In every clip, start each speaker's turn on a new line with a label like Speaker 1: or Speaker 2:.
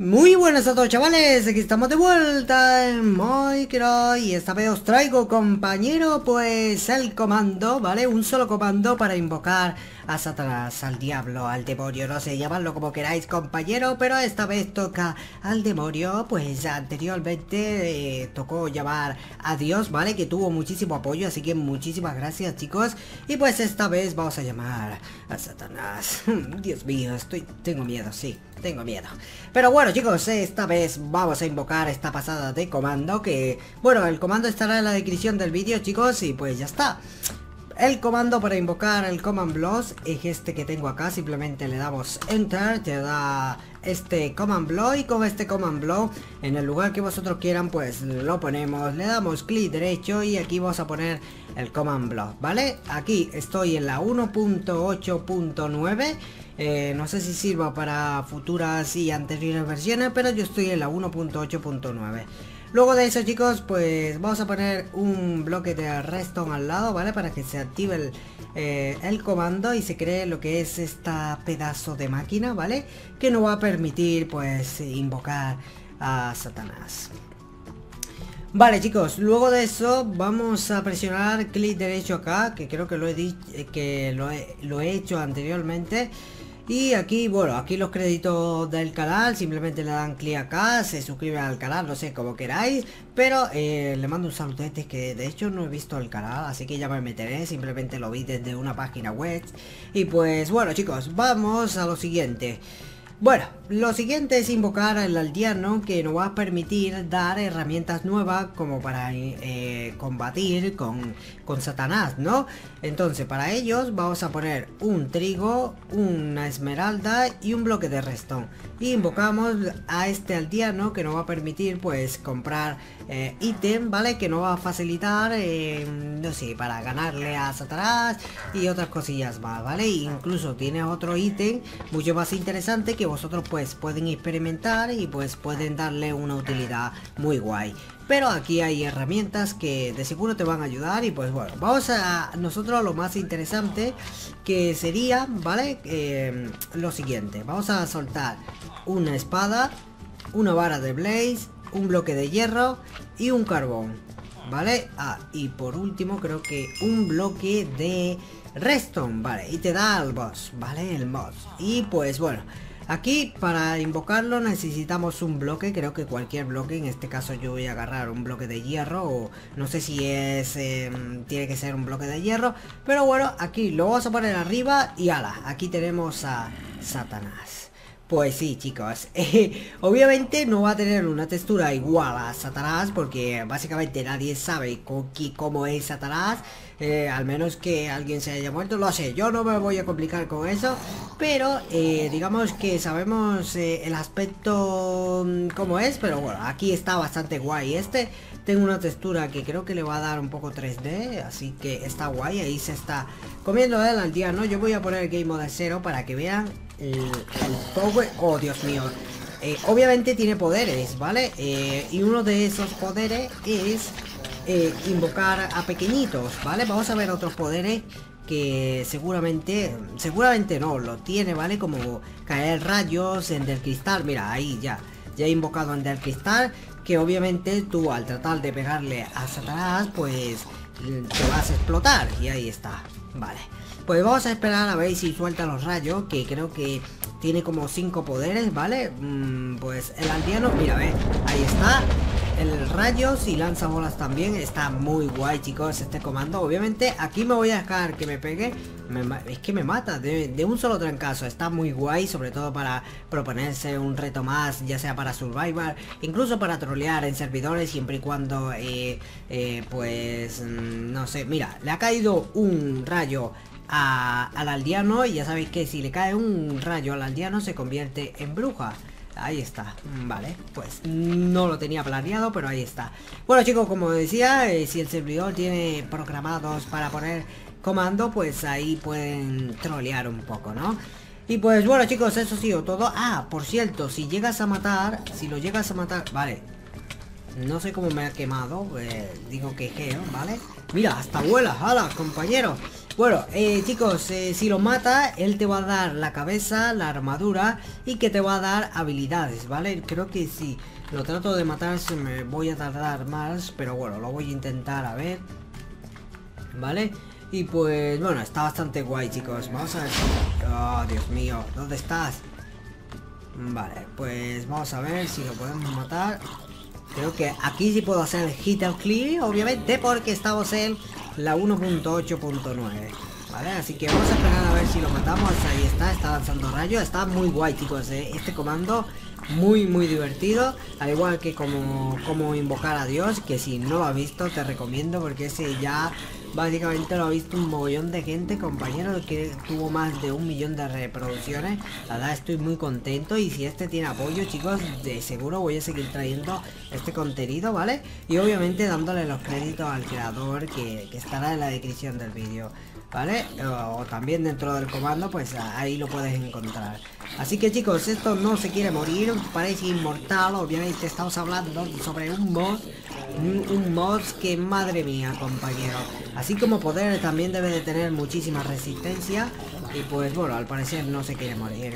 Speaker 1: Muy buenas a todos chavales, aquí estamos de vuelta en Minecraft y esta vez os traigo compañero pues el comando, ¿vale? Un solo comando para invocar a Satanás, al diablo, al demonio, no sé, llamadlo como queráis compañero, pero esta vez toca al demonio, pues anteriormente eh, tocó llamar a Dios, ¿vale? Que tuvo muchísimo apoyo, así que muchísimas gracias chicos, y pues esta vez vamos a llamar a Satanás, Dios mío, estoy, tengo miedo, sí, tengo miedo, pero bueno chicos, esta vez vamos a invocar esta pasada de comando, que, bueno, el comando estará en la descripción del vídeo chicos, y pues ya está. El comando para invocar el command block es este que tengo acá, simplemente le damos enter, te da este command block y con este command block en el lugar que vosotros quieran pues lo ponemos, le damos clic derecho y aquí vamos a poner el command block, ¿vale? Aquí estoy en la 1.8.9 eh, no sé si sirva para futuras y anteriores versiones, pero yo estoy en la 1.8.9 Luego de eso chicos, pues vamos a poner un bloque de redstone al lado, ¿vale? Para que se active el, eh, el comando y se cree lo que es esta pedazo de máquina, ¿vale? Que nos va a permitir pues invocar a Satanás. Vale chicos, luego de eso vamos a presionar clic derecho acá, que creo que lo he, que lo he hecho anteriormente. Y aquí, bueno, aquí los créditos del canal, simplemente le dan clic acá, se suscriben al canal, no sé, como queráis. Pero eh, le mando un saludete que de hecho no he visto el canal, así que ya me meteré, simplemente lo vi desde una página web. Y pues bueno chicos, vamos a lo siguiente. Bueno, lo siguiente es invocar al aldeano que nos va a permitir dar herramientas nuevas como para eh, combatir con, con Satanás, ¿no? Entonces para ellos vamos a poner un trigo, una esmeralda y un bloque de restón. Y invocamos a este aldeano que nos va a permitir pues comprar eh, ítem, ¿vale? Que nos va a facilitar, eh, no sé, para ganarle a Satanás y otras cosillas más, ¿vale? incluso tiene otro ítem mucho más interesante que vosotros pues pueden experimentar y pues pueden darle una utilidad muy guay. Pero aquí hay herramientas que de seguro te van a ayudar y pues bueno, vamos a nosotros lo más interesante que sería, ¿vale? Eh, lo siguiente, vamos a soltar una espada, una vara de blaze, un bloque de hierro y un carbón, ¿vale? Ah, y por último creo que un bloque de redstone, ¿vale? Y te da el boss, ¿vale? El boss. Y pues bueno... Aquí para invocarlo necesitamos un bloque, creo que cualquier bloque, en este caso yo voy a agarrar un bloque de hierro o no sé si es, em, tiene que ser un bloque de hierro, pero bueno, aquí lo vamos a poner arriba y ala, aquí tenemos a Satanás. Pues sí, chicos. obviamente no va a tener una textura igual a Satanás porque básicamente nadie sabe cómo es Satanás. Eh, al menos que alguien se haya muerto, lo sé, yo no me voy a complicar con eso. Pero eh, digamos que sabemos eh, el aspecto mm, como es, pero bueno, aquí está bastante guay este. Tengo una textura que creo que le va a dar un poco 3D, así que está guay, ahí se está comiendo él al día, ¿no? Yo voy a poner el Game Mode 0 para que vean el, power... Oh, Dios mío. Eh, obviamente tiene poderes, ¿vale? Eh, y uno de esos poderes es eh, invocar a pequeñitos, ¿vale? Vamos a ver otros poderes que seguramente, seguramente no, lo tiene, ¿vale? Como caer rayos en del cristal, mira, ahí ya, ya he invocado en del cristal, que obviamente tú al tratar de pegarle a Satanás, pues te vas a explotar, y ahí está, vale. Pues vamos a esperar a ver si suelta los rayos, que creo que tiene como 5 poderes, ¿vale? Mm, pues el aldeano, mira, ve, ahí está. El rayo, si lanza bolas también, está muy guay, chicos, este comando. Obviamente, aquí me voy a dejar que me pegue. es que me mata de, un solo trancazo. Está muy guay, sobre todo para proponerse un reto más, ya sea para Survivor, incluso para trolear en servidores, siempre y cuando, eh, eh, pues, mm, no sé, mira, le ha caído un rayo al aldeano y ya sabéis que si le cae un rayo al aldeano se convierte en bruja. Ahí está, vale, pues no lo tenía planeado, pero ahí está. Bueno chicos, como decía, eh, si el servidor tiene programados para poner comando, pues ahí pueden trolear un poco, ¿no? Y pues bueno chicos, eso ha sido todo. Ah, por cierto, si llegas a matar, si lo llegas a matar, vale. No sé cómo me ha quemado, eh, digo que geo, ¿vale? Mira, hasta vuela, hala, compañero. Bueno, eh, chicos, eh, si lo mata, él te va a dar la cabeza, la armadura y que te va a dar habilidades, ¿vale? Creo que si lo trato de matar se me voy a tardar más, pero bueno, lo voy a intentar a ver. ¿Vale? Y pues, bueno, está bastante guay, chicos. Vamos a ver Oh, Dios mío, ¿dónde estás? Vale, pues vamos a ver si lo podemos matar. Creo que aquí sí puedo hacer el hit and clear, obviamente, porque estamos en la 1.8.9. ¿Vale? Así que vamos a esperar a ver si lo matamos. Ahí está, está lanzando rayos. Está muy guay, chicos. ¿eh? Este comando muy, muy divertido. Al igual que como, como invocar a Dios, que si no lo has visto, te recomiendo porque ese ya Básicamente lo ha visto un mogollón de gente, compañero, que tuvo más de un millón de reproducciones. La verdad estoy muy contento y si este tiene apoyo, chicos, de seguro voy a seguir trayendo este contenido, ¿vale? Y obviamente dándole los créditos al creador que, que estará en la descripción del vídeo. ¿Vale? O, también dentro del comando, pues ahí lo puedes encontrar. Así que chicos, esto no se quiere morir, parece inmortal, obviamente estamos hablando sobre un mod, un, mod que madre mía, compañero. Así como poder también debe de tener muchísima resistencia y pues bueno, al parecer no se quiere morir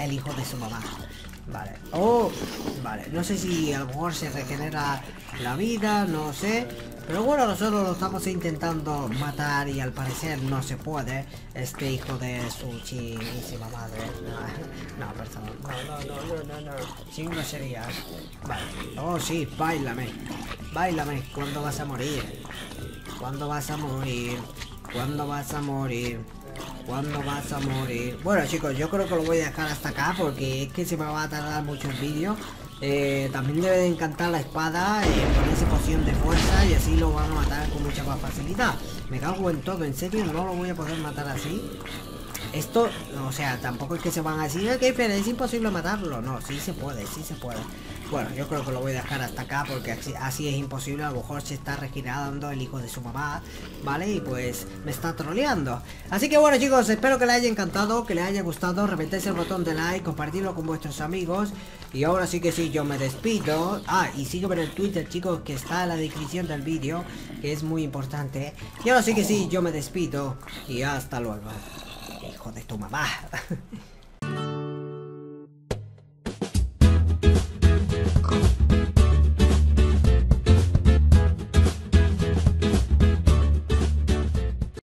Speaker 1: el hijo de su mamá. Vale. Oh, vale. No sé si a lo mejor se regenera la vida, no sé. Pero bueno, nosotros lo estamos intentando matar y al parecer no se puede. Este hijo de su chinísima madre. No, no, perdón. No, no, no, no, no. Sin groserías. Vale. Oh, sí, bailame. Bailame. ¿Cuándo vas a morir? ¿Cuándo vas a morir? ¿Cuándo vas a morir? ¿Cuándo vas a morir? Bueno chicos, yo creo que lo voy a dejar hasta acá porque es que se me va a tardar mucho el vídeo. Eh, también debe de encantar la espada, eh, ponerse poción de fuerza y así lo van a matar con mucha más facilidad. Me cago en todo, en serio, no lo voy a poder matar así. Esto, o sea, tampoco es que se van a decir, pero es imposible matarlo. No, sí se puede, sí se puede. Bueno, yo creo que lo voy a dejar hasta acá porque así, es imposible. A lo mejor se está regirando el hijo de su mamá, ¿vale? Y pues me está troleando. Así que bueno chicos, espero que les haya encantado, que les haya gustado. Reventéis el botón de like, compartirlo con vuestros amigos. Y ahora sí que sí, yo me despido. Ah, y sígueme en el Twitter chicos, que está en la descripción del vídeo, que es muy importante. Y ahora sí que sí, yo me despido. Y hasta luego. Hijo de tu mamá.